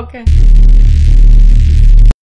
okay.